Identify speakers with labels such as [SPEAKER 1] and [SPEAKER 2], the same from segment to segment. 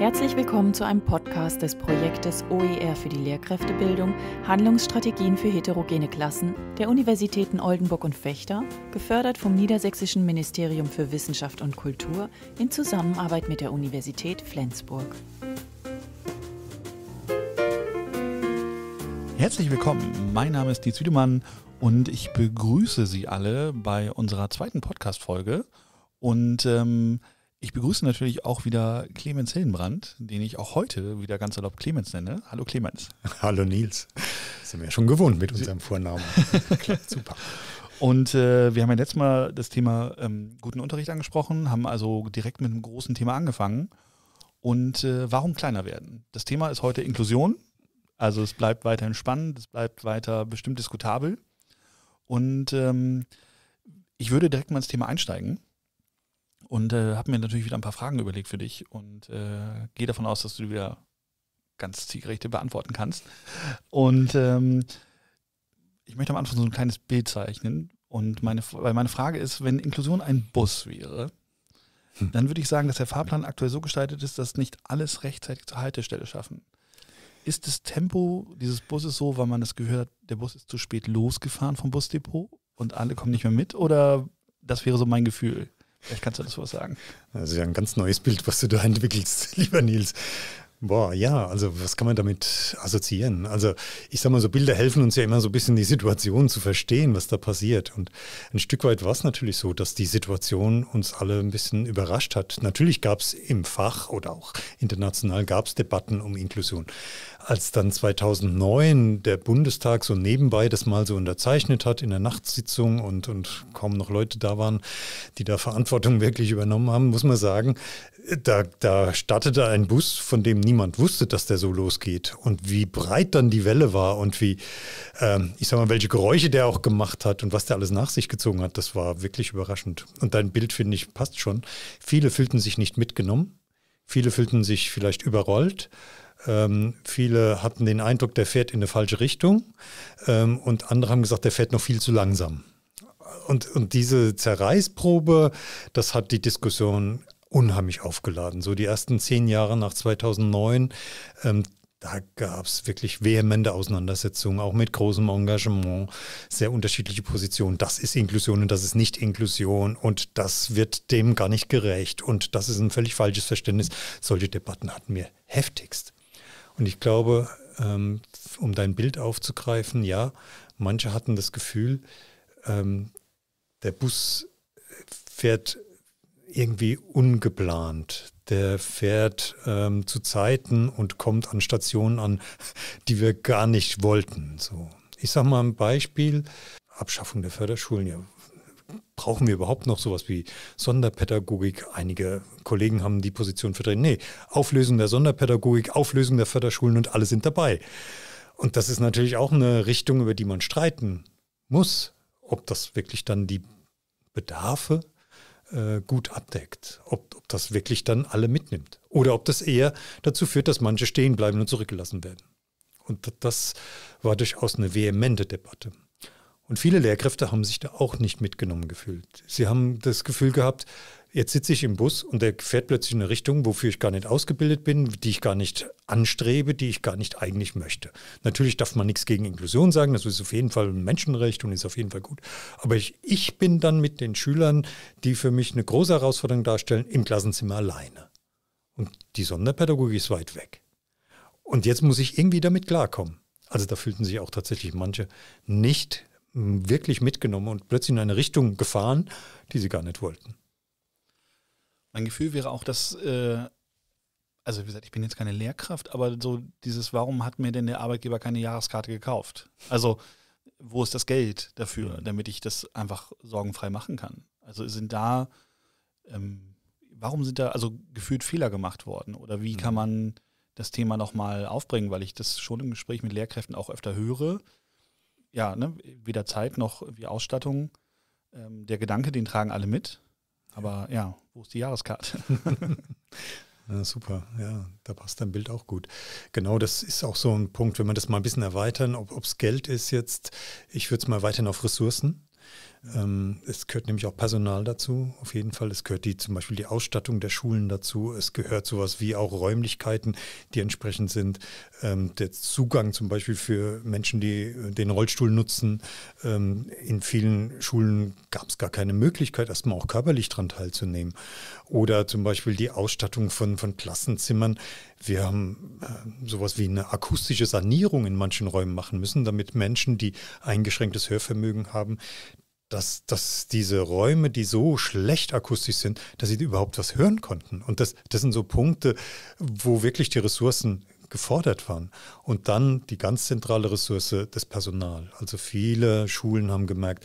[SPEAKER 1] Herzlich willkommen zu einem Podcast des Projektes OER für die Lehrkräftebildung Handlungsstrategien für heterogene Klassen der Universitäten Oldenburg und Fechter, gefördert vom Niedersächsischen Ministerium für Wissenschaft und Kultur in Zusammenarbeit mit der Universität Flensburg.
[SPEAKER 2] Herzlich willkommen, mein Name ist Dietz Wiedemann und ich begrüße Sie alle bei unserer zweiten Podcast-Folge. Und ähm, ich begrüße natürlich auch wieder Clemens Hillenbrand, den ich auch heute wieder ganz erlaubt Clemens nenne. Hallo Clemens.
[SPEAKER 3] Hallo Nils. Das sind wir ja schon gewohnt mit unserem Vornamen.
[SPEAKER 2] super. Und äh, wir haben ja letztes Mal das Thema ähm, guten Unterricht angesprochen, haben also direkt mit einem großen Thema angefangen. Und äh, warum kleiner werden? Das Thema ist heute Inklusion. Also es bleibt weiterhin spannend, es bleibt weiter bestimmt diskutabel. Und ähm, ich würde direkt mal ins Thema einsteigen und äh, habe mir natürlich wieder ein paar Fragen überlegt für dich und äh, gehe davon aus, dass du die wieder ganz zielgerichtet beantworten kannst. Und ähm, ich möchte am Anfang so ein kleines Bild zeichnen. Und meine, weil meine Frage ist, wenn Inklusion ein Bus wäre, hm. dann würde ich sagen, dass der Fahrplan aktuell so gestaltet ist, dass nicht alles rechtzeitig zur Haltestelle schaffen. Ist das Tempo dieses Busses so, weil man das gehört hat, der Bus ist zu spät losgefahren vom Busdepot und alle kommen nicht mehr mit? Oder das wäre so mein Gefühl? Vielleicht kannst du das was sagen.
[SPEAKER 3] Das ist ja ein ganz neues Bild, was du da entwickelst, lieber Nils. Boah, ja, also was kann man damit assoziieren? Also ich sag mal, so Bilder helfen uns ja immer so ein bisschen die Situation zu verstehen, was da passiert. Und ein Stück weit war es natürlich so, dass die Situation uns alle ein bisschen überrascht hat. Natürlich gab es im Fach oder auch international gab es Debatten um Inklusion. Als dann 2009 der Bundestag so nebenbei das mal so unterzeichnet hat in der Nachtsitzung und, und kaum noch Leute da waren, die da Verantwortung wirklich übernommen haben, muss man sagen, da, da startete ein Bus, von dem niemand wusste, dass der so losgeht. Und wie breit dann die Welle war und wie, ähm, ich sag mal, welche Geräusche der auch gemacht hat und was der alles nach sich gezogen hat, das war wirklich überraschend. Und dein Bild, finde ich, passt schon. Viele fühlten sich nicht mitgenommen. Viele fühlten sich vielleicht überrollt. Ähm, viele hatten den Eindruck, der fährt in eine falsche Richtung. Ähm, und andere haben gesagt, der fährt noch viel zu langsam. Und, und diese Zerreißprobe, das hat die Diskussion unheimlich aufgeladen. So die ersten zehn Jahre nach 2009, ähm, da gab es wirklich vehemente Auseinandersetzungen, auch mit großem Engagement, sehr unterschiedliche Positionen. Das ist Inklusion und das ist nicht Inklusion und das wird dem gar nicht gerecht und das ist ein völlig falsches Verständnis. Solche Debatten hatten wir heftigst. Und ich glaube, ähm, um dein Bild aufzugreifen, ja, manche hatten das Gefühl, ähm, der Bus fährt irgendwie ungeplant. Der fährt ähm, zu Zeiten und kommt an Stationen an, die wir gar nicht wollten. So. Ich sage mal ein Beispiel, Abschaffung der Förderschulen. Ja, brauchen wir überhaupt noch sowas wie Sonderpädagogik? Einige Kollegen haben die Position vertreten. Nee, Auflösung der Sonderpädagogik, Auflösung der Förderschulen und alle sind dabei. Und das ist natürlich auch eine Richtung, über die man streiten muss, ob das wirklich dann die Bedarfe äh, gut abdeckt. Ob, ob das wirklich dann alle mitnimmt. Oder ob das eher dazu führt, dass manche stehen bleiben und zurückgelassen werden. Und das war durchaus eine vehemente Debatte. Und viele Lehrkräfte haben sich da auch nicht mitgenommen gefühlt. Sie haben das Gefühl gehabt, jetzt sitze ich im Bus und der fährt plötzlich in eine Richtung, wofür ich gar nicht ausgebildet bin, die ich gar nicht anstrebe, die ich gar nicht eigentlich möchte. Natürlich darf man nichts gegen Inklusion sagen, das ist auf jeden Fall ein Menschenrecht und ist auf jeden Fall gut. Aber ich, ich bin dann mit den Schülern, die für mich eine große Herausforderung darstellen, im Klassenzimmer alleine. Und die Sonderpädagogik ist weit weg. Und jetzt muss ich irgendwie damit klarkommen. Also da fühlten sich auch tatsächlich manche nicht wirklich mitgenommen und plötzlich in eine Richtung gefahren, die sie gar nicht wollten.
[SPEAKER 2] Mein Gefühl wäre auch, dass, äh, also wie gesagt, ich bin jetzt keine Lehrkraft, aber so dieses, warum hat mir denn der Arbeitgeber keine Jahreskarte gekauft? Also, wo ist das Geld dafür, damit ich das einfach sorgenfrei machen kann? Also sind da, ähm, warum sind da also gefühlt Fehler gemacht worden? Oder wie kann man das Thema nochmal aufbringen? Weil ich das schon im Gespräch mit Lehrkräften auch öfter höre, ja, ne, weder Zeit noch wie Ausstattung. Ähm, der Gedanke, den tragen alle mit. Aber ja, wo ist die Jahreskarte?
[SPEAKER 3] Ja, super, ja, da passt dein Bild auch gut. Genau, das ist auch so ein Punkt, wenn wir das mal ein bisschen erweitern, ob es Geld ist jetzt, ich würde es mal weiterhin auf Ressourcen. Ähm, es gehört nämlich auch Personal dazu, auf jeden Fall. Es gehört die, zum Beispiel die Ausstattung der Schulen dazu. Es gehört sowas wie auch Räumlichkeiten, die entsprechend sind. Ähm, der Zugang zum Beispiel für Menschen, die äh, den Rollstuhl nutzen. Ähm, in vielen Schulen gab es gar keine Möglichkeit, erstmal auch körperlich daran teilzunehmen. Oder zum Beispiel die Ausstattung von, von Klassenzimmern. Wir haben äh, sowas wie eine akustische Sanierung in manchen Räumen machen müssen, damit Menschen, die eingeschränktes Hörvermögen haben, dass, dass diese Räume, die so schlecht akustisch sind, dass sie überhaupt was hören konnten. Und das, das sind so Punkte, wo wirklich die Ressourcen gefordert waren. Und dann die ganz zentrale Ressource, das Personal. Also viele Schulen haben gemerkt,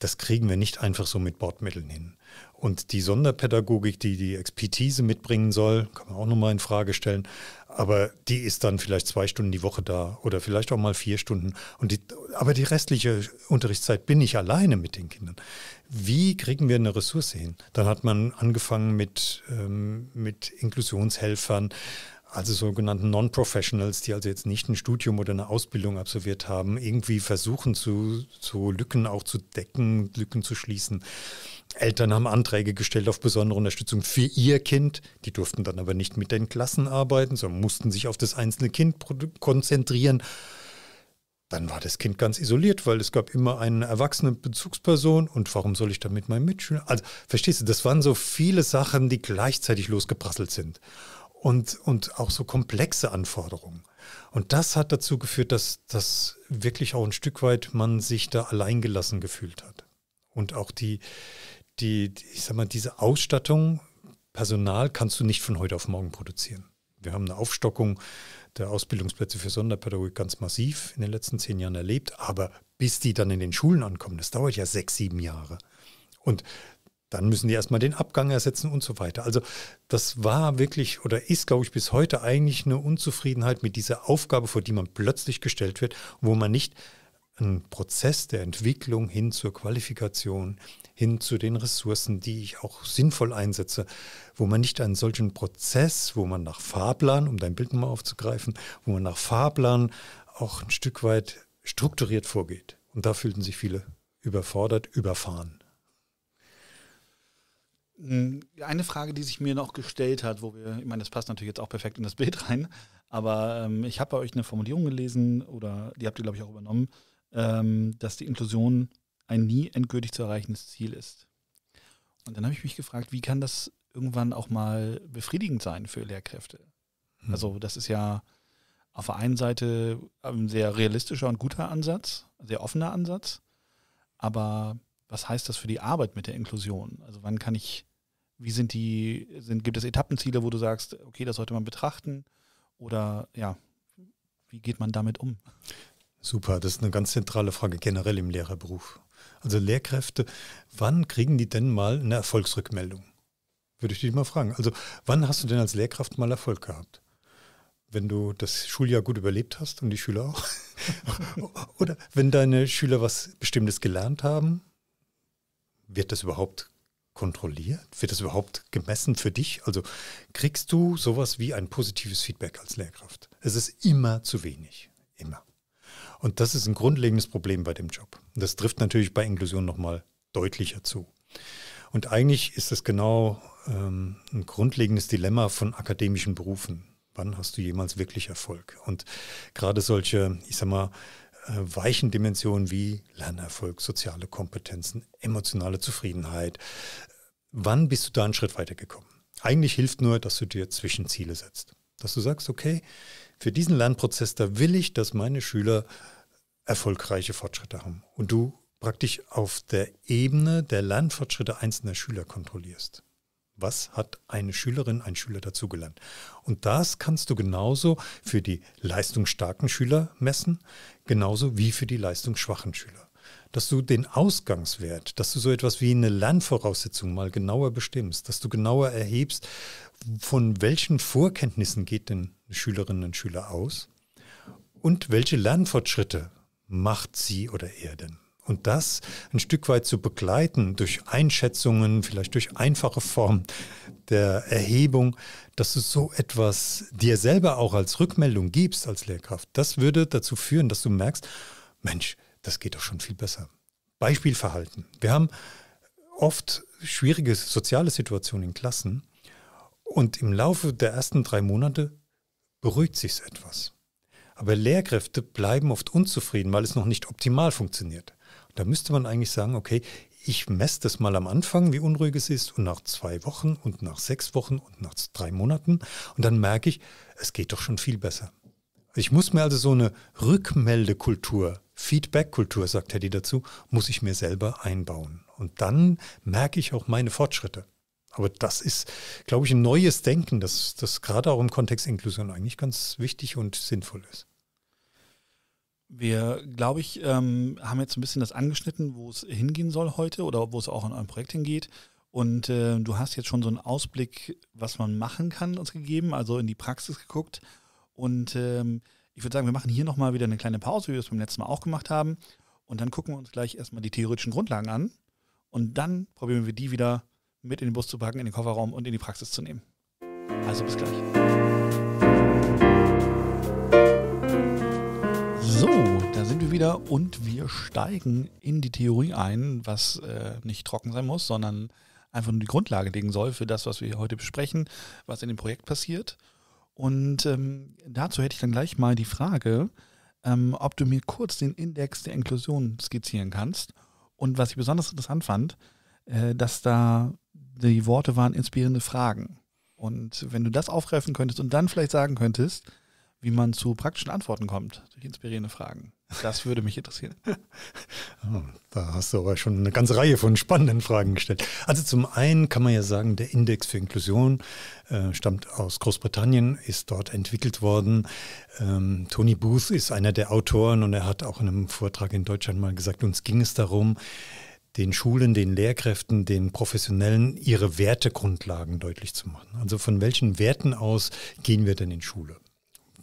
[SPEAKER 3] das kriegen wir nicht einfach so mit Bordmitteln hin. Und die Sonderpädagogik, die die Expertise mitbringen soll, kann man auch nochmal in Frage stellen. Aber die ist dann vielleicht zwei Stunden die Woche da oder vielleicht auch mal vier Stunden. Und die, aber die restliche Unterrichtszeit bin ich alleine mit den Kindern. Wie kriegen wir eine Ressource hin? Dann hat man angefangen mit, ähm, mit Inklusionshelfern, also sogenannten Non-Professionals, die also jetzt nicht ein Studium oder eine Ausbildung absolviert haben, irgendwie versuchen zu, zu Lücken auch zu decken, Lücken zu schließen. Eltern haben Anträge gestellt auf besondere Unterstützung für ihr Kind. Die durften dann aber nicht mit den Klassen arbeiten, sondern mussten sich auf das einzelne Kind konzentrieren. Dann war das Kind ganz isoliert, weil es gab immer eine erwachsene Bezugsperson und warum soll ich dann mit meinem Mitschüler? Also, verstehst du, das waren so viele Sachen, die gleichzeitig losgeprasselt sind und, und auch so komplexe Anforderungen. Und das hat dazu geführt, dass, dass wirklich auch ein Stück weit man sich da alleingelassen gefühlt hat. Und auch die, die, ich sag mal, diese Ausstattung, Personal kannst du nicht von heute auf morgen produzieren. Wir haben eine Aufstockung der Ausbildungsplätze für Sonderpädagogik ganz massiv in den letzten zehn Jahren erlebt, aber bis die dann in den Schulen ankommen, das dauert ja sechs, sieben Jahre. Und dann müssen die erstmal den Abgang ersetzen und so weiter. Also das war wirklich oder ist, glaube ich, bis heute eigentlich eine Unzufriedenheit mit dieser Aufgabe, vor die man plötzlich gestellt wird, wo man nicht einen Prozess der Entwicklung hin zur Qualifikation, hin zu den Ressourcen, die ich auch sinnvoll einsetze, wo man nicht einen solchen Prozess, wo man nach Fahrplan, um dein Bild nochmal aufzugreifen, wo man nach Fahrplan auch ein Stück weit strukturiert vorgeht. Und da fühlten sich viele überfordert, überfahren.
[SPEAKER 2] Hm, eine Frage, die sich mir noch gestellt hat, wo wir, ich meine, das passt natürlich jetzt auch perfekt in das Bild rein, aber ähm, ich habe bei euch eine Formulierung gelesen oder die habt ihr, glaube ich, auch übernommen, ähm, dass die Inklusion ein nie endgültig zu erreichendes Ziel ist. Und dann habe ich mich gefragt, wie kann das irgendwann auch mal befriedigend sein für Lehrkräfte? Hm. Also das ist ja auf der einen Seite ein sehr realistischer und guter Ansatz, sehr offener Ansatz, aber was heißt das für die Arbeit mit der Inklusion? Also wann kann ich, wie sind die, sind, gibt es Etappenziele, wo du sagst, okay, das sollte man betrachten? Oder ja, wie geht man damit um?
[SPEAKER 3] Super, das ist eine ganz zentrale Frage generell im Lehrerberuf. Also Lehrkräfte, wann kriegen die denn mal eine Erfolgsrückmeldung? Würde ich dich mal fragen. Also wann hast du denn als Lehrkraft mal Erfolg gehabt? Wenn du das Schuljahr gut überlebt hast und die Schüler auch? Oder wenn deine Schüler was Bestimmtes gelernt haben? Wird das überhaupt kontrolliert? Wird das überhaupt gemessen für dich? Also kriegst du sowas wie ein positives Feedback als Lehrkraft? Es ist immer zu wenig. Immer. Und das ist ein grundlegendes Problem bei dem Job. Und das trifft natürlich bei Inklusion nochmal deutlicher zu. Und eigentlich ist das genau ähm, ein grundlegendes Dilemma von akademischen Berufen. Wann hast du jemals wirklich Erfolg? Und gerade solche, ich sag mal, äh, weichen Dimensionen wie Lernerfolg, soziale Kompetenzen, emotionale Zufriedenheit. Wann bist du da einen Schritt weitergekommen? Eigentlich hilft nur, dass du dir Zwischenziele setzt. Dass du sagst, okay, für diesen Lernprozess, da will ich, dass meine Schüler erfolgreiche Fortschritte haben. Und du praktisch auf der Ebene der Lernfortschritte einzelner Schüler kontrollierst. Was hat eine Schülerin, ein Schüler dazugelernt? Und das kannst du genauso für die leistungsstarken Schüler messen, genauso wie für die leistungsschwachen Schüler. Dass du den Ausgangswert, dass du so etwas wie eine Lernvoraussetzung mal genauer bestimmst, dass du genauer erhebst, von welchen Vorkenntnissen geht denn Schülerinnen und Schüler aus und welche Lernfortschritte macht sie oder er denn? Und das ein Stück weit zu begleiten durch Einschätzungen, vielleicht durch einfache Formen der Erhebung, dass du so etwas dir selber auch als Rückmeldung gibst als Lehrkraft, das würde dazu führen, dass du merkst, Mensch, das geht doch schon viel besser. Beispielverhalten. Wir haben oft schwierige soziale Situationen in Klassen und im Laufe der ersten drei Monate beruhigt sich etwas. Aber Lehrkräfte bleiben oft unzufrieden, weil es noch nicht optimal funktioniert. Da müsste man eigentlich sagen, okay, ich messe das mal am Anfang, wie unruhig es ist, und nach zwei Wochen und nach sechs Wochen und nach drei Monaten. Und dann merke ich, es geht doch schon viel besser. Ich muss mir also so eine Rückmeldekultur, Feedbackkultur, sagt Teddy dazu, muss ich mir selber einbauen. Und dann merke ich auch meine Fortschritte. Aber das ist, glaube ich, ein neues Denken, das, das gerade auch im Kontext Inklusion eigentlich ganz wichtig und sinnvoll ist.
[SPEAKER 2] Wir, glaube ich, ähm, haben jetzt ein bisschen das angeschnitten, wo es hingehen soll heute oder wo es auch in eurem Projekt hingeht. Und äh, du hast jetzt schon so einen Ausblick, was man machen kann, uns gegeben, also in die Praxis geguckt. Und ähm, ich würde sagen, wir machen hier nochmal wieder eine kleine Pause, wie wir es beim letzten Mal auch gemacht haben. Und dann gucken wir uns gleich erstmal die theoretischen Grundlagen an. Und dann probieren wir die wieder mit in den Bus zu packen, in den Kofferraum und in die Praxis zu nehmen. Also bis gleich. So, da sind wir wieder und wir steigen in die Theorie ein, was äh, nicht trocken sein muss, sondern einfach nur die Grundlage legen soll für das, was wir heute besprechen, was in dem Projekt passiert. Und ähm, dazu hätte ich dann gleich mal die Frage, ähm, ob du mir kurz den Index der Inklusion skizzieren kannst. Und was ich besonders interessant fand, äh, dass da die Worte waren inspirierende Fragen. Und wenn du das aufgreifen könntest und dann vielleicht sagen könntest, wie man zu praktischen Antworten kommt durch inspirierende Fragen. Das würde mich interessieren.
[SPEAKER 3] Oh, da hast du aber schon eine ganze Reihe von spannenden Fragen gestellt. Also zum einen kann man ja sagen, der Index für Inklusion äh, stammt aus Großbritannien, ist dort entwickelt worden. Ähm, Tony Booth ist einer der Autoren und er hat auch in einem Vortrag in Deutschland mal gesagt, uns ging es darum, den Schulen, den Lehrkräften, den Professionellen ihre Wertegrundlagen deutlich zu machen. Also von welchen Werten aus gehen wir denn in Schule?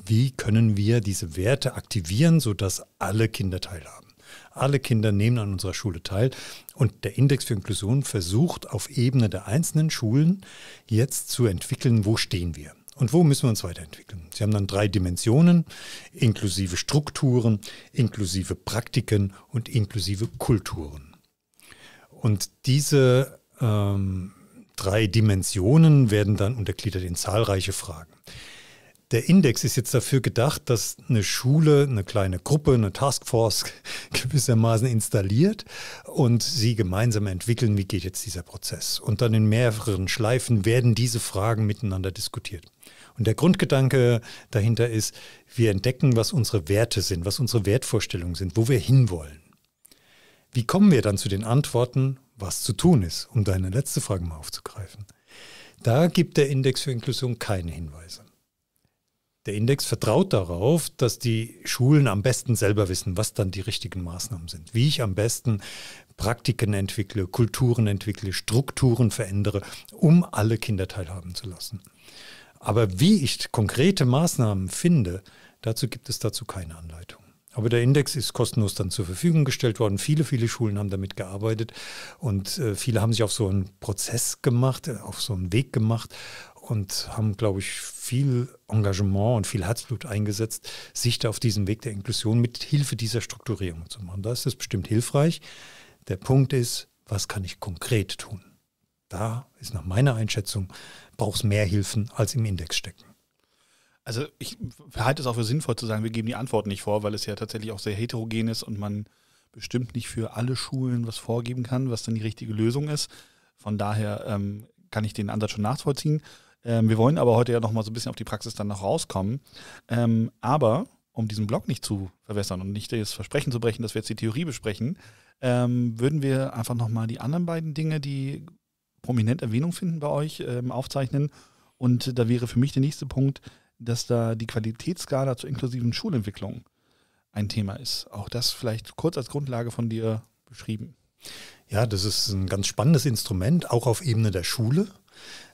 [SPEAKER 3] wie können wir diese Werte aktivieren, sodass alle Kinder teilhaben. Alle Kinder nehmen an unserer Schule teil und der Index für Inklusion versucht auf Ebene der einzelnen Schulen jetzt zu entwickeln, wo stehen wir. Und wo müssen wir uns weiterentwickeln? Sie haben dann drei Dimensionen, inklusive Strukturen, inklusive Praktiken und inklusive Kulturen. Und diese ähm, drei Dimensionen werden dann untergliedert in zahlreiche Fragen. Der Index ist jetzt dafür gedacht, dass eine Schule eine kleine Gruppe, eine Taskforce gewissermaßen installiert und sie gemeinsam entwickeln, wie geht jetzt dieser Prozess. Und dann in mehreren Schleifen werden diese Fragen miteinander diskutiert. Und der Grundgedanke dahinter ist, wir entdecken, was unsere Werte sind, was unsere Wertvorstellungen sind, wo wir hinwollen. Wie kommen wir dann zu den Antworten, was zu tun ist, um deine letzte Frage mal aufzugreifen? Da gibt der Index für Inklusion keine Hinweise. Der Index vertraut darauf, dass die Schulen am besten selber wissen, was dann die richtigen Maßnahmen sind. Wie ich am besten Praktiken entwickle, Kulturen entwickle, Strukturen verändere, um alle Kinder teilhaben zu lassen. Aber wie ich konkrete Maßnahmen finde, dazu gibt es dazu keine Anleitung. Aber der Index ist kostenlos dann zur Verfügung gestellt worden. Viele, viele Schulen haben damit gearbeitet und äh, viele haben sich auf so einen Prozess gemacht, äh, auf so einen Weg gemacht und haben, glaube ich, viel Engagement und viel Herzblut eingesetzt, sich da auf diesen Weg der Inklusion mit Hilfe dieser Strukturierung zu machen. Da ist es bestimmt hilfreich. Der Punkt ist, was kann ich konkret tun? Da ist nach meiner Einschätzung, braucht es mehr Hilfen als im Index stecken.
[SPEAKER 2] Also ich halte es auch für sinnvoll zu sagen, wir geben die Antwort nicht vor, weil es ja tatsächlich auch sehr heterogen ist und man bestimmt nicht für alle Schulen was vorgeben kann, was dann die richtige Lösung ist. Von daher ähm, kann ich den Ansatz schon nachvollziehen. Ähm, wir wollen aber heute ja noch mal so ein bisschen auf die Praxis dann noch rauskommen. Ähm, aber um diesen Blog nicht zu verwässern und nicht das Versprechen zu brechen, dass wir jetzt die Theorie besprechen, ähm, würden wir einfach noch mal die anderen beiden Dinge, die prominent Erwähnung finden bei euch, ähm, aufzeichnen. Und da wäre für mich der nächste Punkt, dass da die Qualitätsskala zur inklusiven Schulentwicklung ein Thema ist. Auch das vielleicht kurz als Grundlage von dir beschrieben.
[SPEAKER 3] Ja, das ist ein ganz spannendes Instrument, auch auf Ebene der Schule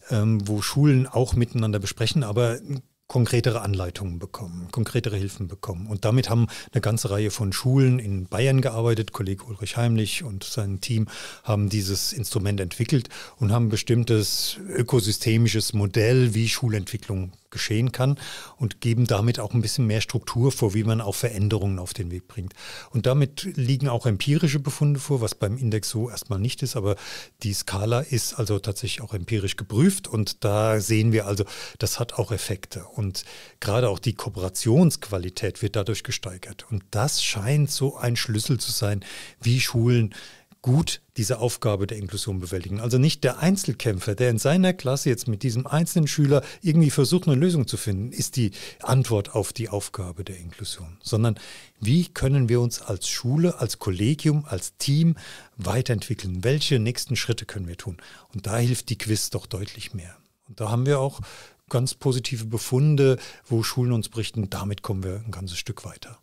[SPEAKER 3] ähm, wo Schulen auch miteinander besprechen, aber konkretere Anleitungen bekommen, konkretere Hilfen bekommen. Und damit haben eine ganze Reihe von Schulen in Bayern gearbeitet. Kollege Ulrich Heimlich und sein Team haben dieses Instrument entwickelt und haben ein bestimmtes ökosystemisches Modell, wie Schulentwicklung geschehen kann und geben damit auch ein bisschen mehr Struktur vor, wie man auch Veränderungen auf den Weg bringt. Und damit liegen auch empirische Befunde vor, was beim Index so erstmal nicht ist, aber die Skala ist also tatsächlich auch empirisch geprüft und da sehen wir also, das hat auch Effekte und gerade auch die Kooperationsqualität wird dadurch gesteigert und das scheint so ein Schlüssel zu sein, wie Schulen gut diese Aufgabe der Inklusion bewältigen. Also nicht der Einzelkämpfer, der in seiner Klasse jetzt mit diesem einzelnen Schüler irgendwie versucht, eine Lösung zu finden, ist die Antwort auf die Aufgabe der Inklusion, sondern wie können wir uns als Schule, als Kollegium, als Team weiterentwickeln? Welche nächsten Schritte können wir tun? Und da hilft die Quiz doch deutlich mehr. Und da haben wir auch ganz positive Befunde, wo Schulen uns berichten, damit kommen wir ein ganzes Stück weiter.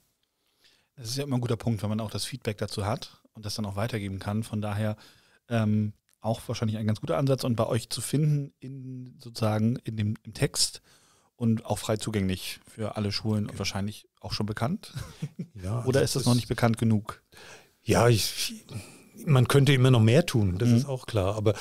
[SPEAKER 2] Das ist ja immer ein guter Punkt, wenn man auch das Feedback dazu hat und das dann auch weitergeben kann. Von daher ähm, auch wahrscheinlich ein ganz guter Ansatz und bei euch zu finden in sozusagen in dem im Text und auch frei zugänglich für alle Schulen okay. und wahrscheinlich auch schon bekannt. Ja, Oder ist das noch nicht bekannt genug?
[SPEAKER 3] Ja, ich, man könnte immer noch mehr tun, das mhm. ist auch klar. Aber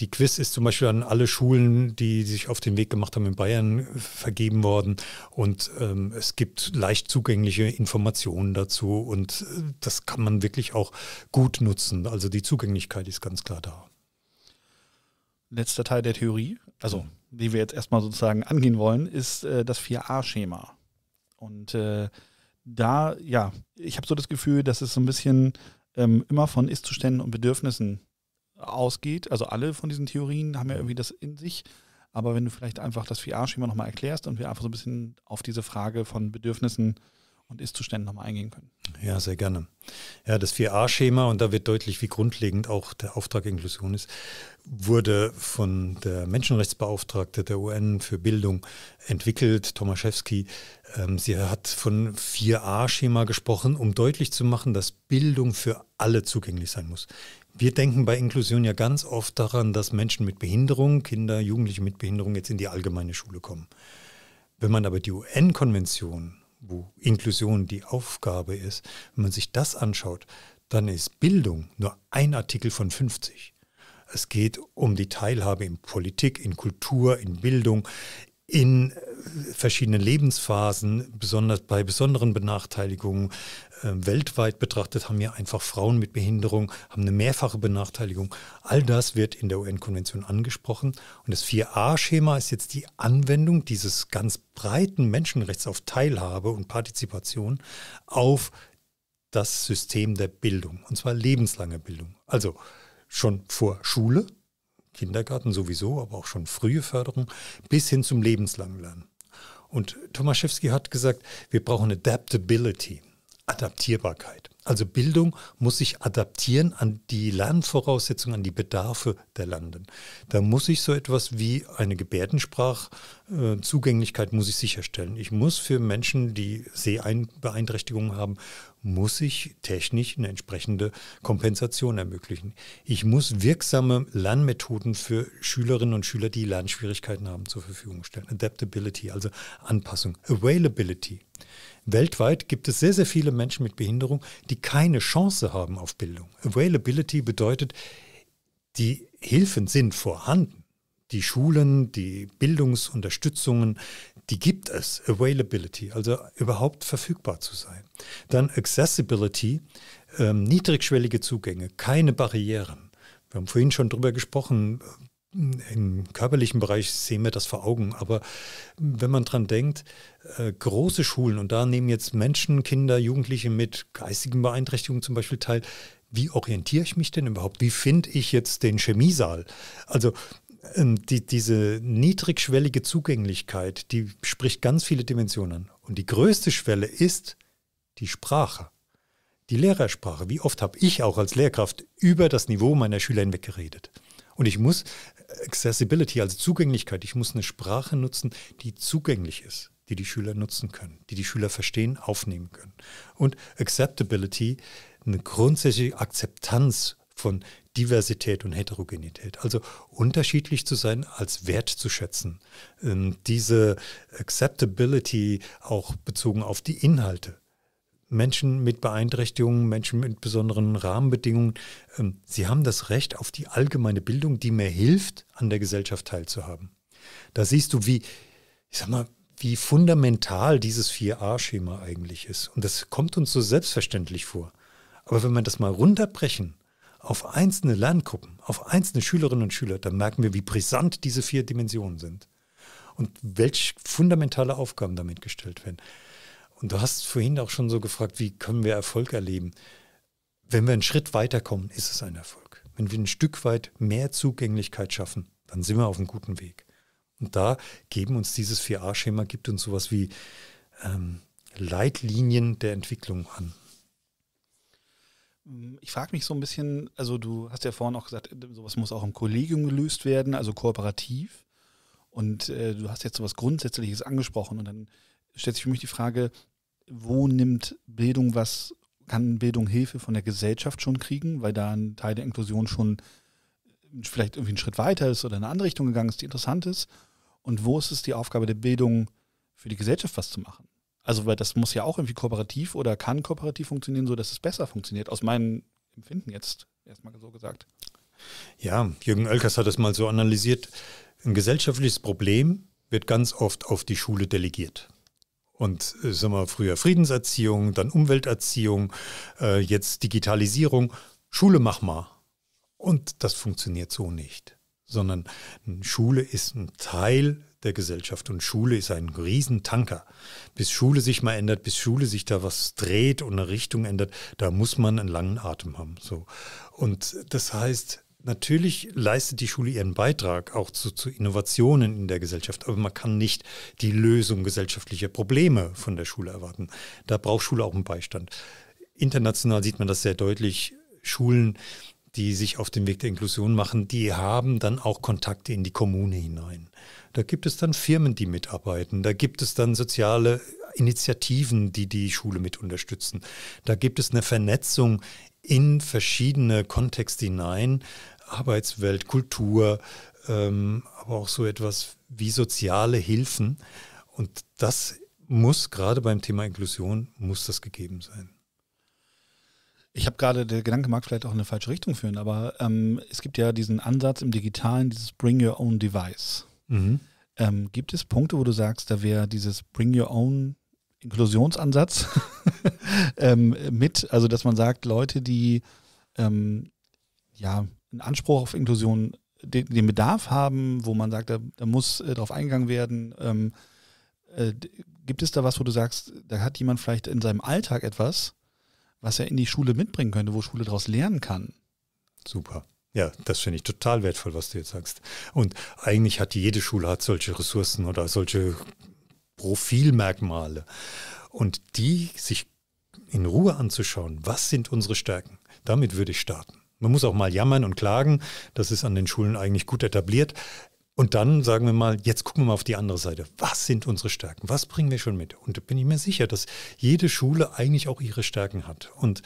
[SPEAKER 3] die Quiz ist zum Beispiel an alle Schulen, die sich auf den Weg gemacht haben in Bayern, vergeben worden. Und ähm, es gibt leicht zugängliche Informationen dazu. Und äh, das kann man wirklich auch gut nutzen. Also die Zugänglichkeit ist ganz klar da.
[SPEAKER 2] Letzter Teil der Theorie, also die wir jetzt erstmal sozusagen angehen wollen, ist äh, das 4a-Schema. Und äh, da, ja, ich habe so das Gefühl, dass es so ein bisschen ähm, immer von Ist-Zuständen und Bedürfnissen ausgeht. Also alle von diesen Theorien haben ja irgendwie das in sich. Aber wenn du vielleicht einfach das 4a-Schema nochmal erklärst und wir einfach so ein bisschen auf diese Frage von Bedürfnissen und Ist-Zuständen nochmal eingehen können.
[SPEAKER 3] Ja, sehr gerne. Ja, das 4a-Schema, und da wird deutlich, wie grundlegend auch der Auftrag Inklusion ist, wurde von der Menschenrechtsbeauftragte der UN für Bildung entwickelt, Tomaszewski. Ähm, sie hat von 4a-Schema gesprochen, um deutlich zu machen, dass Bildung für alle zugänglich sein muss. Wir denken bei Inklusion ja ganz oft daran, dass Menschen mit Behinderung, Kinder, Jugendliche mit Behinderung jetzt in die allgemeine Schule kommen. Wenn man aber die UN-Konvention wo Inklusion die Aufgabe ist, wenn man sich das anschaut, dann ist Bildung nur ein Artikel von 50. Es geht um die Teilhabe in Politik, in Kultur, in Bildung, in äh, verschiedenen Lebensphasen, besonders bei besonderen Benachteiligungen. Äh, weltweit betrachtet haben ja einfach Frauen mit Behinderung, haben eine mehrfache Benachteiligung. All das wird in der UN-Konvention angesprochen. Und das 4a-Schema ist jetzt die Anwendung dieses ganz breiten Menschenrechts auf Teilhabe und Partizipation auf das System der Bildung, und zwar lebenslange Bildung. Also schon vor Schule, Kindergarten sowieso, aber auch schon frühe Förderung, bis hin zum lebenslangen Lernen. Und Tomaszewski hat gesagt, wir brauchen Adaptability, Adaptierbarkeit. Also Bildung muss sich adaptieren an die Lernvoraussetzungen, an die Bedarfe der Landen. Da muss ich so etwas wie eine Gebärdensprachzugänglichkeit muss ich sicherstellen. Ich muss für Menschen, die Sehbeeinträchtigungen haben, muss ich technisch eine entsprechende Kompensation ermöglichen. Ich muss wirksame Lernmethoden für Schülerinnen und Schüler, die Lernschwierigkeiten haben, zur Verfügung stellen. Adaptability, also Anpassung. Availability. Weltweit gibt es sehr, sehr viele Menschen mit Behinderung, die keine Chance haben auf Bildung. Availability bedeutet, die Hilfen sind vorhanden. Die Schulen, die Bildungsunterstützungen, die gibt es. Availability, also überhaupt verfügbar zu sein. Dann Accessibility, ähm, niedrigschwellige Zugänge, keine Barrieren. Wir haben vorhin schon darüber gesprochen, im körperlichen Bereich sehen wir das vor Augen, aber wenn man dran denkt, äh, große Schulen, und da nehmen jetzt Menschen, Kinder, Jugendliche mit geistigen Beeinträchtigungen zum Beispiel teil, wie orientiere ich mich denn überhaupt? Wie finde ich jetzt den Chemiesaal? Also die, diese niedrigschwellige Zugänglichkeit, die spricht ganz viele Dimensionen an. Und die größte Schwelle ist die Sprache, die Lehrersprache. Wie oft habe ich auch als Lehrkraft über das Niveau meiner Schüler hinweg geredet? Und ich muss Accessibility, also Zugänglichkeit, ich muss eine Sprache nutzen, die zugänglich ist, die die Schüler nutzen können, die die Schüler verstehen, aufnehmen können. Und Acceptability, eine grundsätzliche Akzeptanz von Diversität und Heterogenität. Also unterschiedlich zu sein, als Wert zu schätzen. Ähm, diese Acceptability auch bezogen auf die Inhalte. Menschen mit Beeinträchtigungen, Menschen mit besonderen Rahmenbedingungen, ähm, sie haben das Recht auf die allgemeine Bildung, die mir hilft, an der Gesellschaft teilzuhaben. Da siehst du, wie ich sag mal, wie fundamental dieses 4a-Schema eigentlich ist. Und das kommt uns so selbstverständlich vor. Aber wenn wir das mal runterbrechen auf einzelne Lerngruppen, auf einzelne Schülerinnen und Schüler, dann merken wir, wie brisant diese vier Dimensionen sind und welche fundamentale Aufgaben damit gestellt werden. Und du hast vorhin auch schon so gefragt, wie können wir Erfolg erleben? Wenn wir einen Schritt weiterkommen, ist es ein Erfolg. Wenn wir ein Stück weit mehr Zugänglichkeit schaffen, dann sind wir auf einem guten Weg. Und da geben uns dieses 4a-Schema, gibt uns sowas wie ähm, Leitlinien der Entwicklung an.
[SPEAKER 2] Ich frage mich so ein bisschen, also du hast ja vorhin auch gesagt, sowas muss auch im Kollegium gelöst werden, also kooperativ. Und äh, du hast jetzt sowas Grundsätzliches angesprochen und dann stellt sich für mich die Frage, wo nimmt Bildung was, kann Bildung Hilfe von der Gesellschaft schon kriegen, weil da ein Teil der Inklusion schon vielleicht irgendwie einen Schritt weiter ist oder in eine andere Richtung gegangen ist, die interessant ist. Und wo ist es die Aufgabe der Bildung, für die Gesellschaft was zu machen? Also, weil das muss ja auch irgendwie kooperativ oder kann kooperativ funktionieren, so dass es besser funktioniert, aus meinem Empfinden jetzt erstmal so gesagt.
[SPEAKER 3] Ja, Jürgen Oelkers hat das mal so analysiert. Ein gesellschaftliches Problem wird ganz oft auf die Schule delegiert. Und äh, sagen wir früher Friedenserziehung, dann Umwelterziehung, äh, jetzt Digitalisierung. Schule mach mal. Und das funktioniert so nicht, sondern Schule ist ein Teil der Gesellschaft und Schule ist ein Riesentanker. Bis Schule sich mal ändert, bis Schule sich da was dreht und eine Richtung ändert, da muss man einen langen Atem haben. So. Und das heißt, Natürlich leistet die Schule ihren Beitrag auch zu, zu, Innovationen in der Gesellschaft, aber man kann nicht die Lösung gesellschaftlicher Probleme von der Schule erwarten. Da braucht Schule auch einen Beistand. International sieht man das sehr deutlich. Schulen, die sich auf den Weg der Inklusion machen, die haben dann auch Kontakte in die Kommune hinein. Da gibt es dann Firmen, die mitarbeiten. Da gibt es dann soziale Initiativen, die die Schule mit unterstützen. Da gibt es eine Vernetzung in verschiedene Kontexte hinein, Arbeitswelt, Kultur, ähm, aber auch so etwas wie soziale Hilfen. Und das muss gerade beim Thema Inklusion, muss das gegeben sein.
[SPEAKER 2] Ich habe gerade, der Gedanke mag vielleicht auch in eine falsche Richtung führen, aber ähm, es gibt ja diesen Ansatz im Digitalen, dieses Bring Your Own Device. Mhm. Ähm, gibt es Punkte, wo du sagst, da wäre dieses Bring Your Own Inklusionsansatz ähm, mit, also dass man sagt, Leute, die ähm, ja einen Anspruch auf Inklusion, den, den, Bedarf haben, wo man sagt, da, da muss äh, drauf eingegangen werden, ähm, äh, gibt es da was, wo du sagst, da hat jemand vielleicht in seinem Alltag etwas, was er in die Schule mitbringen könnte, wo Schule daraus lernen kann?
[SPEAKER 3] Super. Ja, das finde ich total wertvoll, was du jetzt sagst. Und eigentlich hat jede Schule hat solche Ressourcen oder solche Profilmerkmale. Und die sich in Ruhe anzuschauen, was sind unsere Stärken, damit würde ich starten. Man muss auch mal jammern und klagen, das ist an den Schulen eigentlich gut etabliert. Und dann sagen wir mal, jetzt gucken wir mal auf die andere Seite. Was sind unsere Stärken? Was bringen wir schon mit? Und da bin ich mir sicher, dass jede Schule eigentlich auch ihre Stärken hat. Und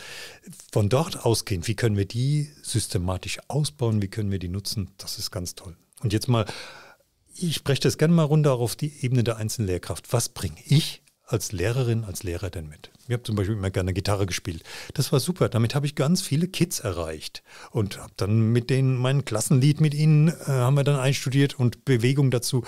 [SPEAKER 3] von dort ausgehend, wie können wir die systematisch ausbauen? Wie können wir die nutzen? Das ist ganz toll. Und jetzt mal ich spreche das gerne mal runter auf die Ebene der einzelnen Lehrkraft. Was bringe ich als Lehrerin, als Lehrer denn mit? Ich habe zum Beispiel immer gerne Gitarre gespielt. Das war super. Damit habe ich ganz viele Kids erreicht und habe dann mit denen mein Klassenlied mit ihnen äh, haben wir dann einstudiert und Bewegung dazu.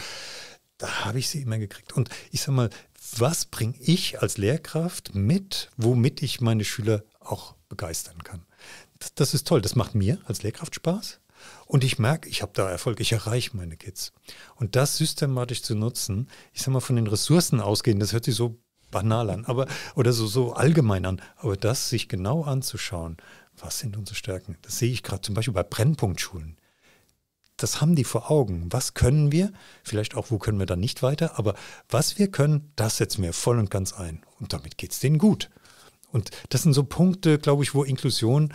[SPEAKER 3] Da habe ich sie immer gekriegt. Und ich sage mal, was bringe ich als Lehrkraft mit, womit ich meine Schüler auch begeistern kann? Das, das ist toll. Das macht mir als Lehrkraft Spaß. Und ich merke, ich habe da Erfolg, ich erreiche meine Kids. Und das systematisch zu nutzen, ich sage mal von den Ressourcen ausgehen, das hört sich so banal an, aber oder so, so allgemein an, aber das sich genau anzuschauen, was sind unsere Stärken? Das sehe ich gerade zum Beispiel bei Brennpunktschulen. Das haben die vor Augen. Was können wir? Vielleicht auch, wo können wir dann nicht weiter? Aber was wir können, das setzen wir voll und ganz ein. Und damit geht es denen gut. Und das sind so Punkte, glaube ich, wo Inklusion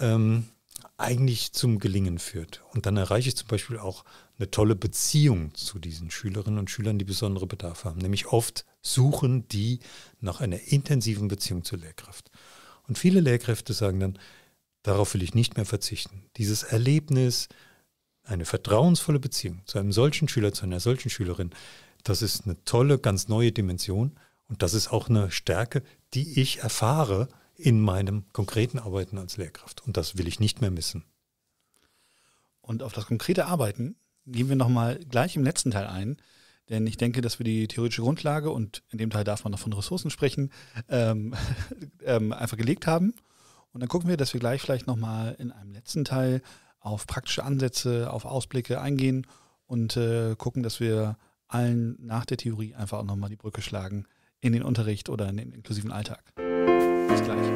[SPEAKER 3] ähm, eigentlich zum Gelingen führt. Und dann erreiche ich zum Beispiel auch eine tolle Beziehung zu diesen Schülerinnen und Schülern, die besondere Bedarfe haben. Nämlich oft suchen die nach einer intensiven Beziehung zur Lehrkraft. Und viele Lehrkräfte sagen dann, darauf will ich nicht mehr verzichten. Dieses Erlebnis, eine vertrauensvolle Beziehung zu einem solchen Schüler, zu einer solchen Schülerin, das ist eine tolle, ganz neue Dimension. Und das ist auch eine Stärke, die ich erfahre, in meinem konkreten Arbeiten als Lehrkraft. Und das will ich nicht mehr missen.
[SPEAKER 2] Und auf das konkrete Arbeiten gehen wir nochmal gleich im letzten Teil ein. Denn ich denke, dass wir die theoretische Grundlage, und in dem Teil darf man noch von Ressourcen sprechen, ähm, ähm, einfach gelegt haben. Und dann gucken wir, dass wir gleich vielleicht nochmal in einem letzten Teil auf praktische Ansätze, auf Ausblicke eingehen und äh, gucken, dass wir allen nach der Theorie einfach auch nochmal die Brücke schlagen in den Unterricht oder in den inklusiven Alltag. Bis gleich.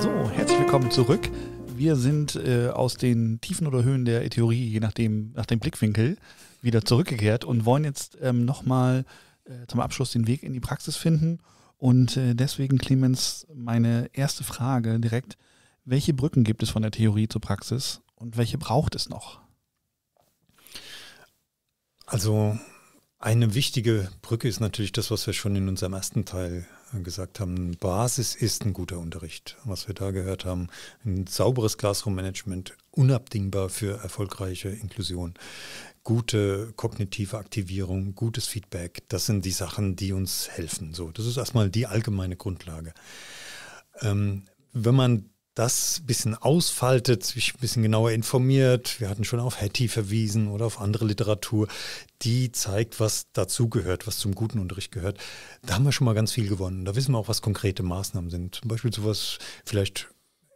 [SPEAKER 2] So, herzlich willkommen zurück. Wir sind äh, aus den Tiefen oder Höhen der Theorie, je nachdem, nach dem Blickwinkel, wieder zurückgekehrt und wollen jetzt ähm, nochmal äh, zum Abschluss den Weg in die Praxis finden. Und äh, deswegen, Clemens, meine erste Frage direkt. Welche Brücken gibt es von der Theorie zur Praxis und welche braucht es noch?
[SPEAKER 3] Also eine wichtige Brücke ist natürlich das, was wir schon in unserem ersten Teil gesagt haben. Basis ist ein guter Unterricht. Was wir da gehört haben, ein sauberes Classroom-Management, unabdingbar für erfolgreiche Inklusion. Gute kognitive Aktivierung, gutes Feedback, das sind die Sachen, die uns helfen. So, das ist erstmal die allgemeine Grundlage. Ähm, wenn man das ein bisschen ausfaltet, sich ein bisschen genauer informiert. Wir hatten schon auf Hattie verwiesen oder auf andere Literatur, die zeigt, was dazugehört, was zum guten Unterricht gehört. Da haben wir schon mal ganz viel gewonnen. Da wissen wir auch, was konkrete Maßnahmen sind. Zum Beispiel sowas vielleicht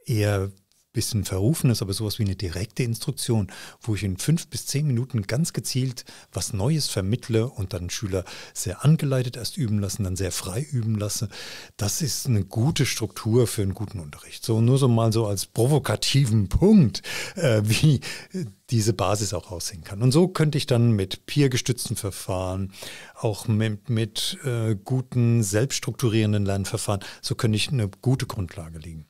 [SPEAKER 3] eher bisschen verrufen ist, aber sowas wie eine direkte Instruktion, wo ich in fünf bis zehn Minuten ganz gezielt was Neues vermittle und dann Schüler sehr angeleitet erst üben lassen, dann sehr frei üben lasse, das ist eine gute Struktur für einen guten Unterricht. So nur so mal so als provokativen Punkt, äh, wie diese Basis auch aussehen kann. Und so könnte ich dann mit peer-gestützten Verfahren, auch mit, mit äh, guten selbststrukturierenden Lernverfahren, so könnte ich eine gute Grundlage legen.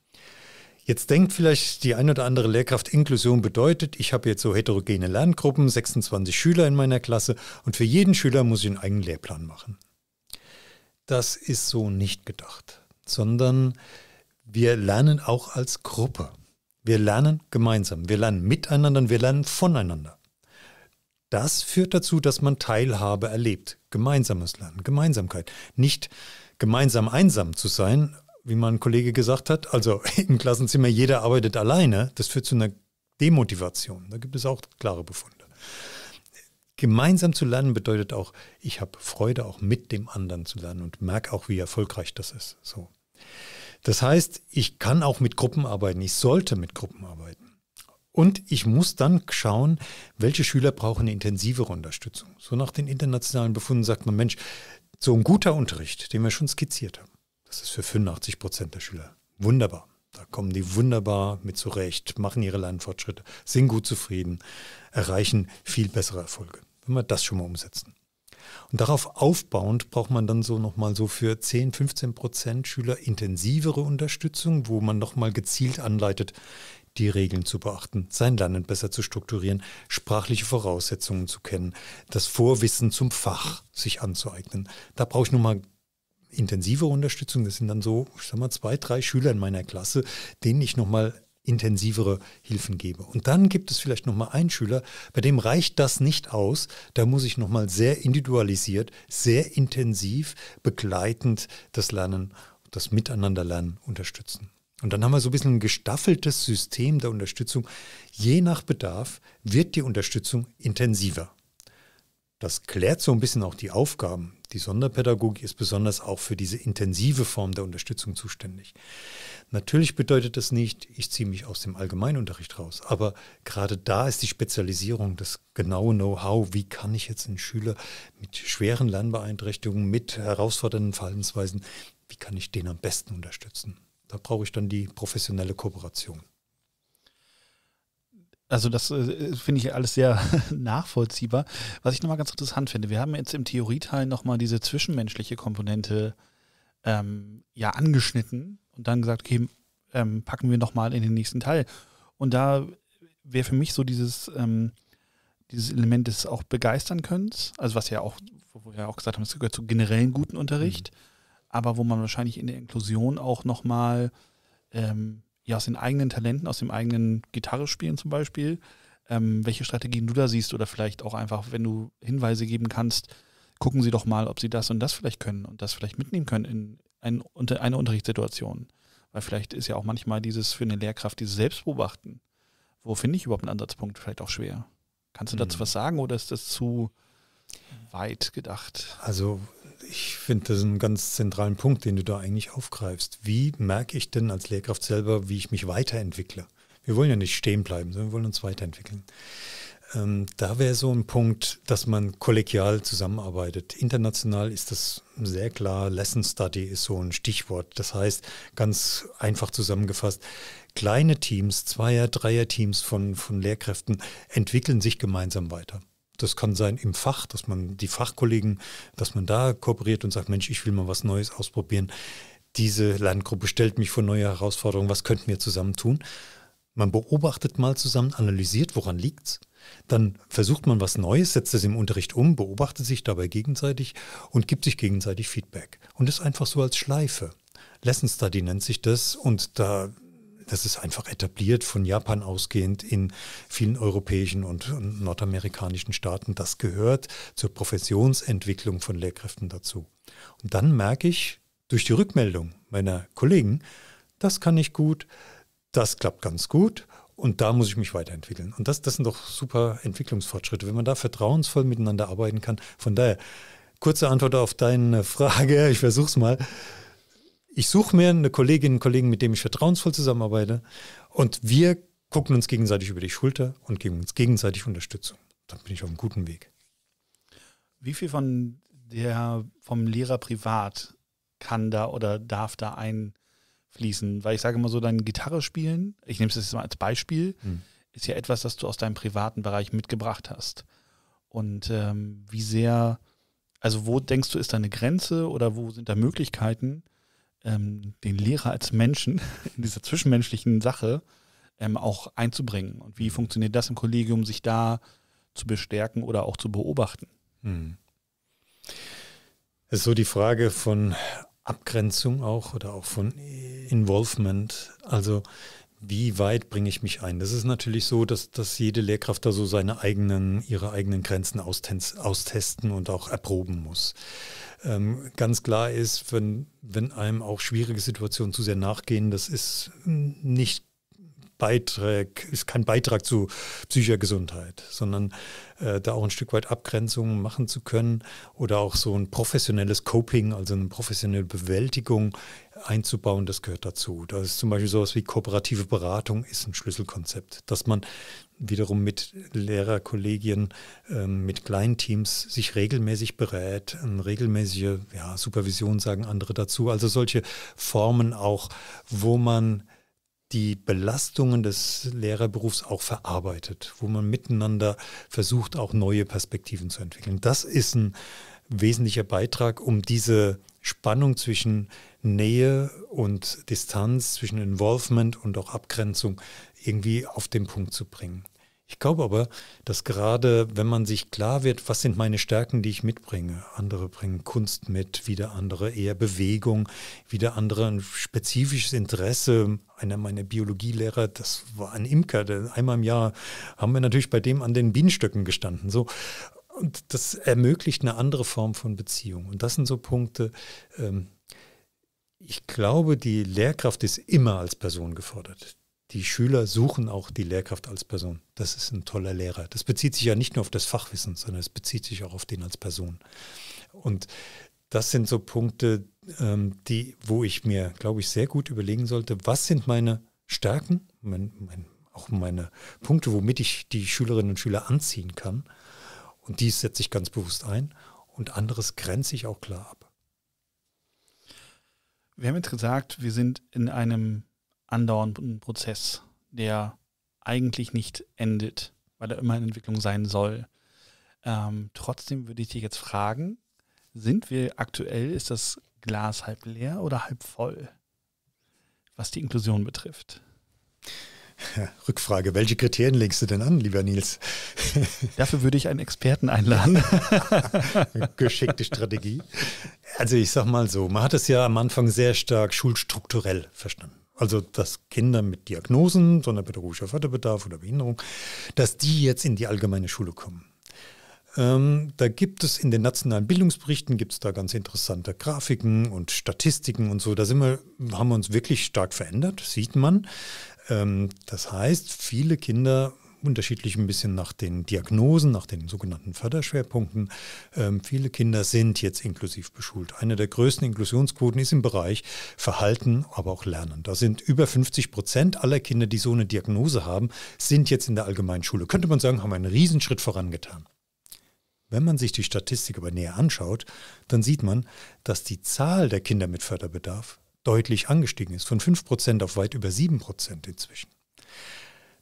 [SPEAKER 3] Jetzt denkt vielleicht die ein oder andere Lehrkraft, Inklusion bedeutet, ich habe jetzt so heterogene Lerngruppen, 26 Schüler in meiner Klasse und für jeden Schüler muss ich einen eigenen Lehrplan machen. Das ist so nicht gedacht, sondern wir lernen auch als Gruppe. Wir lernen gemeinsam, wir lernen miteinander und wir lernen voneinander. Das führt dazu, dass man Teilhabe erlebt, gemeinsames Lernen, Gemeinsamkeit. Nicht gemeinsam einsam zu sein, wie mein Kollege gesagt hat, also im Klassenzimmer jeder arbeitet alleine, das führt zu einer Demotivation. Da gibt es auch klare Befunde. Gemeinsam zu lernen bedeutet auch, ich habe Freude auch mit dem anderen zu lernen und merke auch, wie erfolgreich das ist. So. Das heißt, ich kann auch mit Gruppen arbeiten, ich sollte mit Gruppen arbeiten. Und ich muss dann schauen, welche Schüler brauchen eine intensivere Unterstützung. So nach den internationalen Befunden sagt man, Mensch, so ein guter Unterricht, den wir schon skizziert haben, das ist für 85 Prozent der Schüler wunderbar. Da kommen die wunderbar mit zurecht, machen ihre Lernfortschritte, sind gut zufrieden, erreichen viel bessere Erfolge, wenn wir das schon mal umsetzen. Und darauf aufbauend braucht man dann so nochmal so für 10, 15 Prozent Schüler intensivere Unterstützung, wo man nochmal gezielt anleitet, die Regeln zu beachten, sein Lernen besser zu strukturieren, sprachliche Voraussetzungen zu kennen, das Vorwissen zum Fach sich anzueignen. Da brauche ich nochmal intensive Unterstützung. Das sind dann so, ich sag mal, zwei, drei Schüler in meiner Klasse, denen ich nochmal intensivere Hilfen gebe. Und dann gibt es vielleicht nochmal einen Schüler, bei dem reicht das nicht aus. Da muss ich nochmal sehr individualisiert, sehr intensiv begleitend das Lernen, das Miteinanderlernen unterstützen. Und dann haben wir so ein bisschen ein gestaffeltes System der Unterstützung. Je nach Bedarf wird die Unterstützung intensiver. Das klärt so ein bisschen auch die Aufgaben. Die Sonderpädagogik ist besonders auch für diese intensive Form der Unterstützung zuständig. Natürlich bedeutet das nicht, ich ziehe mich aus dem Allgemeinunterricht raus, aber gerade da ist die Spezialisierung, das genaue Know-how, wie kann ich jetzt einen Schüler mit schweren Lernbeeinträchtigungen, mit herausfordernden Verhaltensweisen, wie kann ich den am besten unterstützen? Da brauche ich dann die professionelle Kooperation.
[SPEAKER 2] Also das äh, finde ich alles sehr nachvollziehbar. Was ich nochmal ganz interessant finde, wir haben jetzt im Theorieteil nochmal diese zwischenmenschliche Komponente ähm, ja angeschnitten und dann gesagt, okay, ähm, packen wir nochmal in den nächsten Teil. Und da wäre für mich so dieses, ähm, dieses Element des auch begeistern Könns, also was ja auch, wo wir ja auch gesagt haben, das gehört zu generellen guten Unterricht, mhm. aber wo man wahrscheinlich in der Inklusion auch nochmal ähm, ja, aus den eigenen Talenten, aus dem eigenen Gitarre spielen zum Beispiel, ähm, welche Strategien du da siehst oder vielleicht auch einfach, wenn du Hinweise geben kannst, gucken sie doch mal, ob sie das und das vielleicht können und das vielleicht mitnehmen können in ein, eine Unterrichtssituation. Weil vielleicht ist ja auch manchmal dieses für eine Lehrkraft, dieses Selbstbeobachten, wo finde ich überhaupt einen Ansatzpunkt, vielleicht auch schwer. Kannst du dazu mhm. was sagen oder ist das zu weit gedacht?
[SPEAKER 3] Also ich finde das einen ganz zentralen Punkt, den du da eigentlich aufgreifst. Wie merke ich denn als Lehrkraft selber, wie ich mich weiterentwickle? Wir wollen ja nicht stehen bleiben, sondern wir wollen uns weiterentwickeln. Ähm, da wäre so ein Punkt, dass man kollegial zusammenarbeitet. International ist das sehr klar. Lesson Study ist so ein Stichwort. Das heißt, ganz einfach zusammengefasst, kleine Teams, Zweier-, Dreier-Teams von, von Lehrkräften entwickeln sich gemeinsam weiter. Das kann sein im Fach, dass man die Fachkollegen, dass man da kooperiert und sagt, Mensch, ich will mal was Neues ausprobieren. Diese Lerngruppe stellt mich vor neue Herausforderungen. Was könnten wir zusammen tun? Man beobachtet mal zusammen, analysiert, woran liegt's. Dann versucht man was Neues, setzt es im Unterricht um, beobachtet sich dabei gegenseitig und gibt sich gegenseitig Feedback. Und das einfach so als Schleife. Lesson Study nennt sich das und da das ist einfach etabliert von Japan ausgehend in vielen europäischen und nordamerikanischen Staaten. Das gehört zur Professionsentwicklung von Lehrkräften dazu. Und dann merke ich durch die Rückmeldung meiner Kollegen, das kann ich gut, das klappt ganz gut und da muss ich mich weiterentwickeln. Und das, das sind doch super Entwicklungsfortschritte, wenn man da vertrauensvoll miteinander arbeiten kann. Von daher, kurze Antwort auf deine Frage, ich versuche es mal ich suche mir eine Kollegin, einen Kollegen, mit dem ich vertrauensvoll zusammenarbeite und wir gucken uns gegenseitig über die Schulter und geben uns gegenseitig Unterstützung. Dann bin ich auf einem guten Weg.
[SPEAKER 2] Wie viel von der vom Lehrer privat kann da oder darf da einfließen? Weil ich sage immer so, dein Gitarre spielen, ich nehme es jetzt mal als Beispiel, hm. ist ja etwas, das du aus deinem privaten Bereich mitgebracht hast. Und ähm, wie sehr, also wo denkst du, ist da eine Grenze oder wo sind da Möglichkeiten, ähm, den Lehrer als Menschen in dieser zwischenmenschlichen Sache ähm, auch einzubringen. Und wie funktioniert das im Kollegium, sich da zu bestärken oder auch zu beobachten? Hm.
[SPEAKER 3] Es ist so die Frage von Abgrenzung auch oder auch von Involvement. Also wie weit bringe ich mich ein? Das ist natürlich so, dass, dass jede Lehrkraft da so seine eigenen, ihre eigenen Grenzen austesten und auch erproben muss. Ähm, ganz klar ist, wenn, wenn einem auch schwierige Situationen zu sehr nachgehen, das ist nicht Beitrag, ist kein Beitrag zu psychischer Gesundheit, sondern äh, da auch ein Stück weit Abgrenzungen machen zu können oder auch so ein professionelles Coping, also eine professionelle Bewältigung einzubauen, das gehört dazu. Da ist zum Beispiel sowas wie kooperative Beratung ist ein Schlüsselkonzept, dass man wiederum mit Lehrerkollegien, ähm, mit kleinen Teams sich regelmäßig berät, eine regelmäßige ja, Supervision sagen andere dazu. Also solche Formen auch, wo man die Belastungen des Lehrerberufs auch verarbeitet, wo man miteinander versucht, auch neue Perspektiven zu entwickeln. Das ist ein wesentlicher Beitrag, um diese Spannung zwischen Nähe und Distanz, zwischen Involvement und auch Abgrenzung irgendwie auf den Punkt zu bringen. Ich glaube aber, dass gerade wenn man sich klar wird, was sind meine Stärken, die ich mitbringe, andere bringen Kunst mit, wieder andere eher Bewegung, wieder andere ein spezifisches Interesse. Einer meiner Biologielehrer, das war ein Imker, der einmal im Jahr haben wir natürlich bei dem an den Bienenstöcken gestanden. So. Und das ermöglicht eine andere Form von Beziehung. Und das sind so Punkte, ähm, ich glaube, die Lehrkraft ist immer als Person gefordert die Schüler suchen auch die Lehrkraft als Person. Das ist ein toller Lehrer. Das bezieht sich ja nicht nur auf das Fachwissen, sondern es bezieht sich auch auf den als Person. Und das sind so Punkte, ähm, die, wo ich mir, glaube ich, sehr gut überlegen sollte, was sind meine Stärken, mein, mein, auch meine Punkte, womit ich die Schülerinnen und Schüler anziehen kann. Und dies setze ich ganz bewusst ein. Und anderes grenze ich auch klar ab.
[SPEAKER 2] Wir haben jetzt gesagt, wir sind in einem andauernden Prozess, der eigentlich nicht endet, weil er immer in Entwicklung sein soll. Ähm, trotzdem würde ich dich jetzt fragen, sind wir aktuell, ist das Glas halb leer oder halb voll, was die Inklusion betrifft?
[SPEAKER 3] Rückfrage, welche Kriterien legst du denn an, lieber Nils?
[SPEAKER 2] Dafür würde ich einen Experten einladen.
[SPEAKER 3] Geschickte Strategie. Also ich sag mal so, man hat es ja am Anfang sehr stark schulstrukturell verstanden also dass Kinder mit Diagnosen, sonderpädagogischer Förderbedarf oder Behinderung, dass die jetzt in die allgemeine Schule kommen. Ähm, da gibt es in den nationalen Bildungsberichten gibt es da ganz interessante Grafiken und Statistiken und so. Da sind wir, haben wir uns wirklich stark verändert, sieht man. Ähm, das heißt, viele Kinder unterschiedlich ein bisschen nach den Diagnosen, nach den sogenannten Förderschwerpunkten. Ähm, viele Kinder sind jetzt inklusiv beschult. Eine der größten Inklusionsquoten ist im Bereich Verhalten, aber auch Lernen. Da sind über 50 Prozent aller Kinder, die so eine Diagnose haben, sind jetzt in der Allgemeinschule. Könnte man sagen, haben einen Riesenschritt vorangetan. Wenn man sich die Statistik aber näher anschaut, dann sieht man, dass die Zahl der Kinder mit Förderbedarf deutlich angestiegen ist, von 5% auf weit über 7% inzwischen.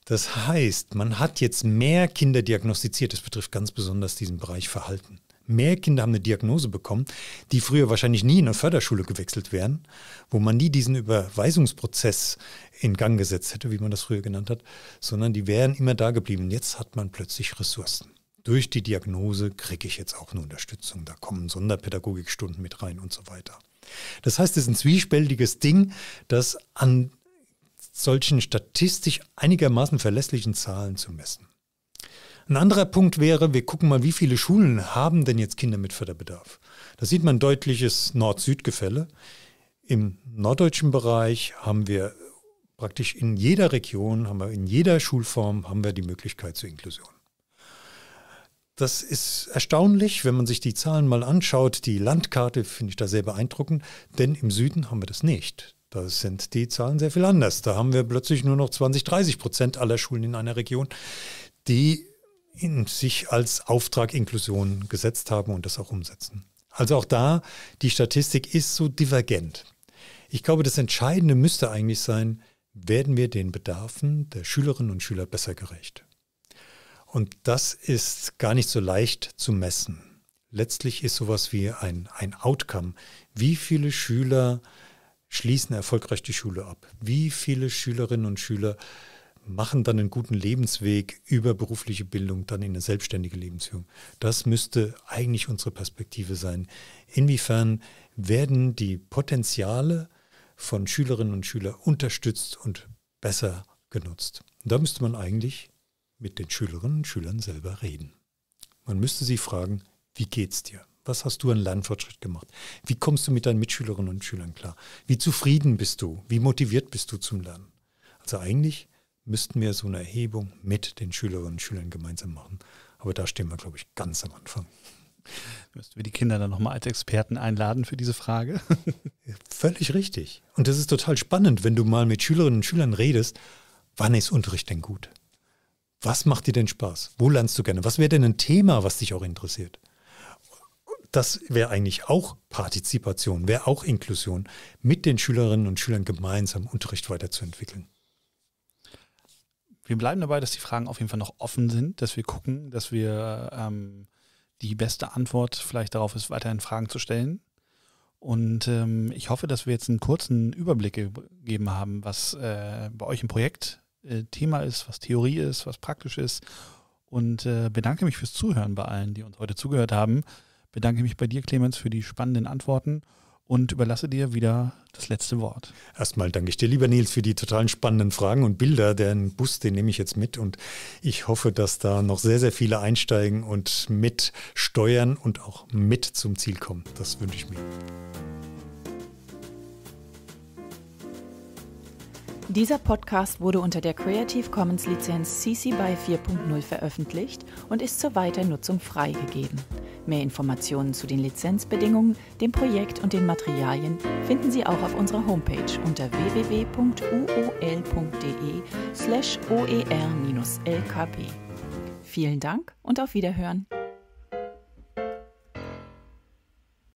[SPEAKER 3] Das heißt, man hat jetzt mehr Kinder diagnostiziert. Das betrifft ganz besonders diesen Bereich Verhalten. Mehr Kinder haben eine Diagnose bekommen, die früher wahrscheinlich nie in eine Förderschule gewechselt wären, wo man nie diesen Überweisungsprozess in Gang gesetzt hätte, wie man das früher genannt hat, sondern die wären immer da geblieben. Jetzt hat man plötzlich Ressourcen durch die Diagnose kriege ich jetzt auch eine Unterstützung. Da kommen Sonderpädagogikstunden mit rein und so weiter. Das heißt, es ist ein zwiespältiges Ding, das an solchen statistisch einigermaßen verlässlichen Zahlen zu messen. Ein anderer Punkt wäre, wir gucken mal, wie viele Schulen haben denn jetzt Kinder mit Förderbedarf. Da sieht man ein deutliches Nord-Süd-Gefälle. Im norddeutschen Bereich haben wir praktisch in jeder Region, haben wir in jeder Schulform haben wir die Möglichkeit zur Inklusion. Das ist erstaunlich, wenn man sich die Zahlen mal anschaut. Die Landkarte finde ich da sehr beeindruckend, denn im Süden haben wir das nicht. Da sind die Zahlen sehr viel anders. Da haben wir plötzlich nur noch 20, 30 Prozent aller Schulen in einer Region, die sich als Auftrag Inklusion gesetzt haben und das auch umsetzen. Also auch da, die Statistik ist so divergent. Ich glaube, das Entscheidende müsste eigentlich sein, werden wir den Bedarfen der Schülerinnen und Schüler besser gerecht. Und das ist gar nicht so leicht zu messen. Letztlich ist sowas wie ein, ein Outcome. Wie viele Schüler schließen erfolgreich die Schule ab? Wie viele Schülerinnen und Schüler machen dann einen guten Lebensweg über berufliche Bildung dann in eine selbstständige Lebensführung? Das müsste eigentlich unsere Perspektive sein. Inwiefern werden die Potenziale von Schülerinnen und Schülern unterstützt und besser genutzt? Und da müsste man eigentlich mit den Schülerinnen und Schülern selber reden. Man müsste sie fragen, wie geht's dir? Was hast du an Lernfortschritt gemacht? Wie kommst du mit deinen Mitschülerinnen und Schülern klar? Wie zufrieden bist du? Wie motiviert bist du zum Lernen? Also eigentlich müssten wir so eine Erhebung mit den Schülerinnen und Schülern gemeinsam machen. Aber da stehen wir, glaube ich, ganz am Anfang.
[SPEAKER 2] Müssten wir die Kinder dann nochmal als Experten einladen für diese Frage?
[SPEAKER 3] Völlig richtig. Und das ist total spannend, wenn du mal mit Schülerinnen und Schülern redest, wann ist Unterricht denn gut? Was macht dir denn Spaß? Wo lernst du gerne? Was wäre denn ein Thema, was dich auch interessiert? Das wäre eigentlich auch Partizipation, wäre auch Inklusion, mit den Schülerinnen und Schülern gemeinsam Unterricht weiterzuentwickeln.
[SPEAKER 2] Wir bleiben dabei, dass die Fragen auf jeden Fall noch offen sind, dass wir gucken, dass wir ähm, die beste Antwort vielleicht darauf ist, weiterhin Fragen zu stellen. Und ähm, ich hoffe, dass wir jetzt einen kurzen Überblick gegeben haben, was äh, bei euch im Projekt äh, Thema ist, was Theorie ist, was praktisch ist. Und äh, bedanke mich fürs Zuhören bei allen, die uns heute zugehört haben. Bedanke mich bei dir, Clemens, für die spannenden Antworten und überlasse dir wieder das letzte Wort.
[SPEAKER 3] Erstmal danke ich dir, lieber Nils, für die totalen spannenden Fragen und Bilder. Den Bus, den nehme ich jetzt mit und ich hoffe, dass da noch sehr, sehr viele einsteigen und mit steuern und auch mit zum Ziel kommen. Das wünsche ich mir.
[SPEAKER 1] Dieser Podcast wurde unter der Creative Commons Lizenz CC BY 4.0 veröffentlicht und ist zur Weiternutzung freigegeben. Mehr Informationen zu den Lizenzbedingungen, dem Projekt und den Materialien finden Sie auch auf unserer Homepage unter www.uol.de/oer-lkp. Vielen Dank und auf Wiederhören.